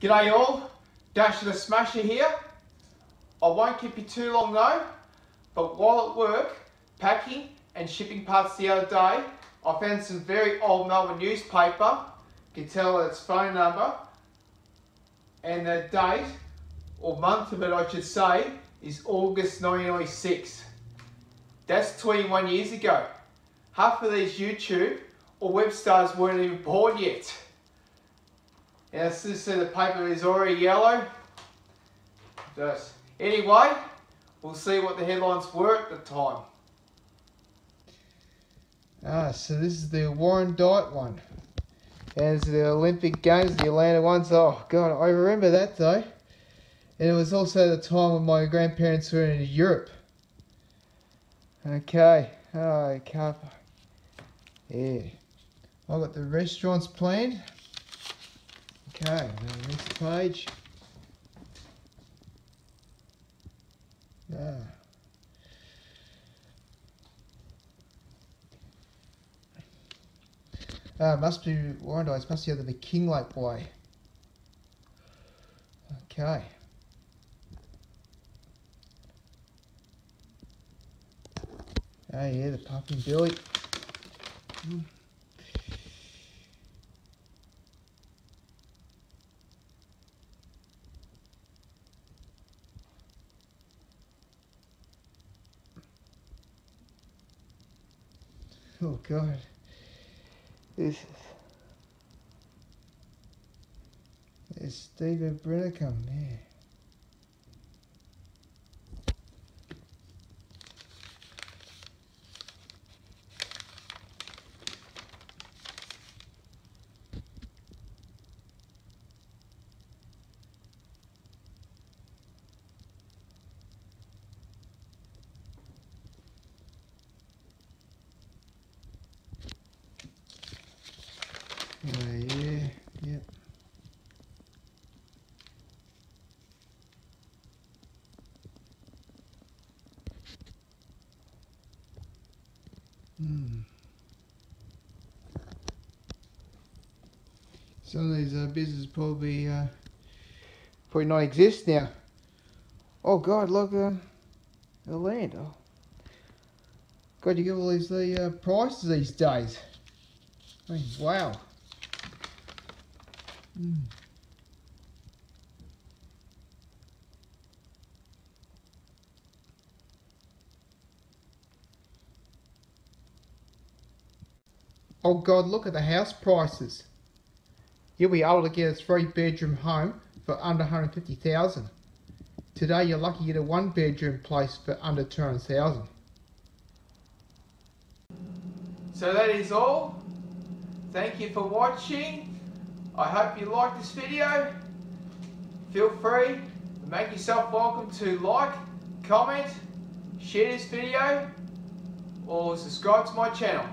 G'day all, Dash the Smasher here. I won't keep you too long though, but while at work, packing and shipping parts the other day, I found some very old Melbourne newspaper. You can tell its phone number and the date, or month of it I should say, is August 1996. That's 21 years ago. Half of these YouTube or web stars weren't even born yet. As you see the paper is already yellow. Just anyway, we'll see what the headlines were at the time. Ah, so this is the Warrandyte one. And the Olympic Games, the Atlanta ones. Oh god, I remember that though. And it was also the time when my grandparents were in Europe. Okay. Oh, can't. Yeah. I've got the restaurants planned. Okay, next page. Uh, must be Warrandyte, must be the king Kinglake way. Okay. Oh yeah, the Puffin Billy. Mm. Oh God. This is Stephen Brennicum, yeah. Oh yeah, yep. Hmm. Some of these uh, businesses probably uh, probably not exist now. Oh God, look, uh, the land. Oh. God, you get all these the uh, prices these days. I mean, wow. Mm. Oh God, look at the house prices. You'll be able to get a three bedroom home for under 150,000. Today you're lucky to get a one bedroom place for under 200,000. So that is all. Thank you for watching. I hope you like this video. Feel free to make yourself welcome to like, comment, share this video, or subscribe to my channel.